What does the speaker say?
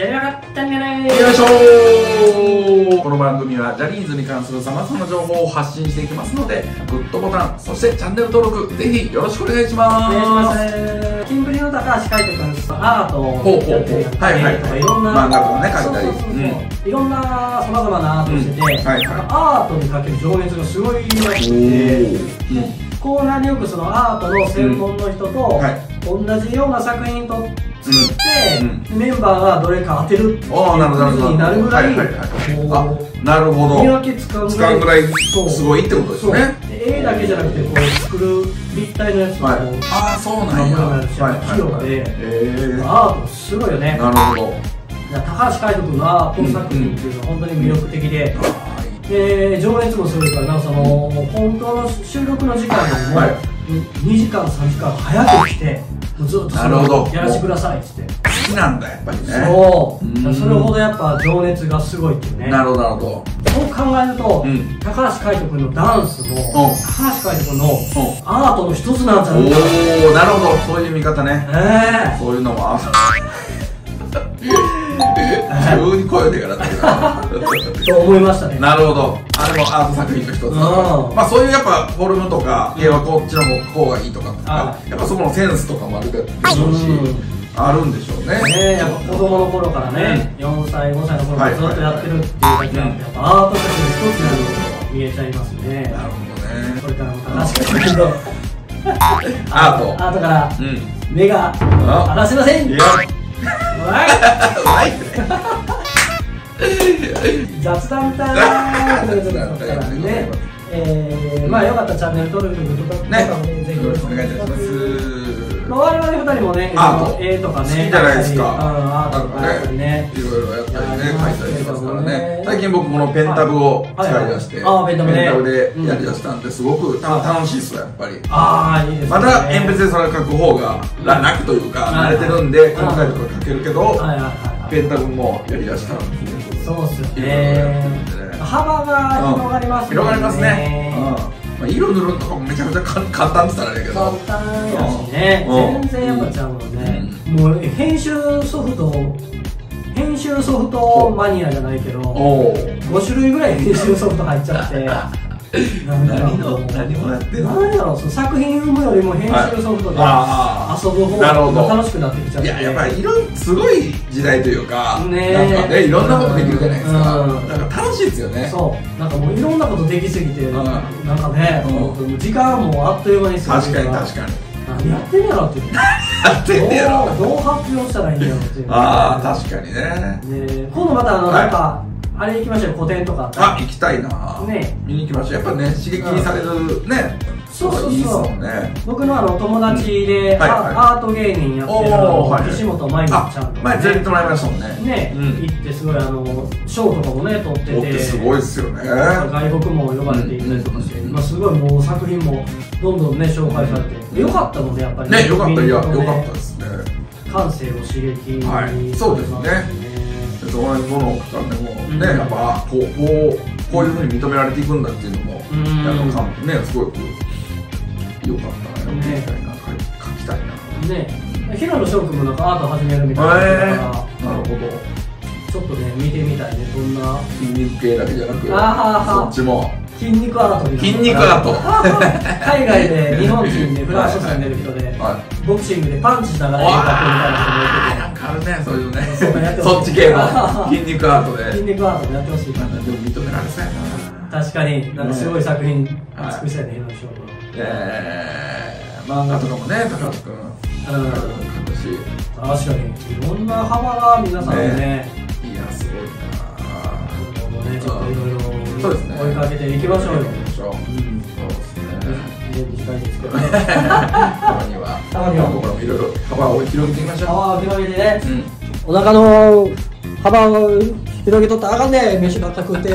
やりやがったんじゃないよいしょー。この番組はジャニーズに関するさまざまな情報を発信していきますのでグッドボタンそしてチャンネル登録ぜひよろしくお願いします。お願いしますキンブリの高橋海人君アートをやってるやつはいはい。とかいろんな漫画とかね描いたりいろんなさまざまなアートをしてて、うん。はいはい。アートにかける情熱がすごいらしくて、うん。コーナーによくそのアートの専門の人と、はい同じような作品と作って、うん。メンバーがどれか当てるっていうああなるほどなるほど。になるぐらい、なるほど。見分けつかぐらいすごいってことですね。絵だけじゃなくてこう作る立体のやつも、はい。ああそうなんや。まあまあまあはい器用でえアートすごいよね。なるほど。高橋海人君のアート作品っていうのは本当に魅力的で、あで情熱もすごいからなその本当の収録の時間よりも、はい2時間3時間早く来てもうずっとそやらせてくださいっつって。ー好きなんだやっぱりね。そう。それほどやっぱ情熱がすごいっていうね。なるほどなるほど。そう考えると、うん。高橋海人君のダンスも、ん。高橋海人君のん。アートの一つなんじゃおないか。なおなるほど。そういう見方ね。え。そういうのもあ急 に声でからだ。けえ と思いましたね。どなるほど。あれもアート作品の一つ。まあそういうやっぱフォルムとか絵はこっちの方がいいとかあやっぱそこのセンスとかもあるでしょうしうん。あるんでしょうね。ねえやっぱ子供の頃からね、4歳5歳の頃からずっとやってるっていうだけあって、やっぱアート作品の一つに見えちゃいますね。なるほどね。これからも高橋海人のアート。アートからうん。目があ離せません。うまい。ねい 雑談タイムということで えー、まあよかったらチャンネル登録とかねぜひよろしくお願いいたします。まあ、我々二人もね、アート絵とかね、好きじゃないですか？うんアートとかやったりね。いろいろやったりね書いたりしますからね。ね最近僕このペンタブを使い出してペンタブね。でやりだしたんですごくた楽しいっすよやっぱり。ああ、いいですね。まだ鉛筆でそれ書く方がら楽というかはい慣れてるんで細かいところ書けるけどはいはいはいはい。ペンタブもやりだしたらそうっすね。るんでね。幅が広がります広がりますね。うん。まあ色塗るとかもめちゃくちゃ簡簡単って言ったらあれやけど。簡単やしね、うん。全然やっぱちゃんね、もう編集ソフト編集ソフトマニアじゃないけどおお5種類ぐらい編集ソフト入っちゃって 何のもう何をやってんの？何やろその作品生むよりも編集ソフトであ遊ぶ方が楽しくなってきちゃって。いややっぱりいろすごい時代というかねなんかねいろんなことできるじゃないですか。うん。だから楽しいですよね。そう。なんかもういろんなことできすぎて、ん。なんかね、うん。時間もあっという間に過ぎ確かに確かに。何やってんやろってやってんねやろ。どうどう発表したらいいんやろっていう。ああ確かにね。ね今度またあの、はいなんかあれ行きましょう。よ個展とかあ行きたいな。ね。見に行きましょう。やっぱね刺激にされるね。そうそうそう。いいね。僕のあの友達で、はいはい。アート芸人やってるあ岸本真由ちゃんあとか、ね、前連れてもらいましたもんね。ね、うん。行ってすごいあの賞とかもね取ってて。取ってすごいっすよね。外国も呼ばれていったりとかして、うん。まあ、すごいもう作品もどんどんね紹介されて、よかったのでやっぱりね。よかった。いやよかったですね。感性を刺激にはい。そうですねで同じものを書かんでもねやっぱあこうこうこういうふうに認められていくんだっていうのもうん。やっぱかんねすごくよかったなよみたいな書き書きたいな。ね。平野翔君もなんかアート始めるみたいなえだかなるほど。らちょっとね見てみたいねどんな。筋肉系だけじゃなくあーそっちも。筋肉アート筋肉アート。海外で日本人でフランス住んでる人ではい。ボクシングでパンチしながら絵描くみたいな人もいててあるねそういうのね。そっち系の 筋肉アートで。筋肉アートもやってほしいかなでも認められそうやな。確かになんかすごい作品はい作りたいね平野えー、漫画とかもね高橋君。うん。書くし。確かにいろんな幅が皆さんね。いやすごいな。もうねちょっといろいろ追いかけていきましょうよね家短いですけどねたまには。たまには僕らもいろいろ幅を広げていきましょうああ広げてねううんお腹の幅を広げとったらあかんね飯ばっか食うて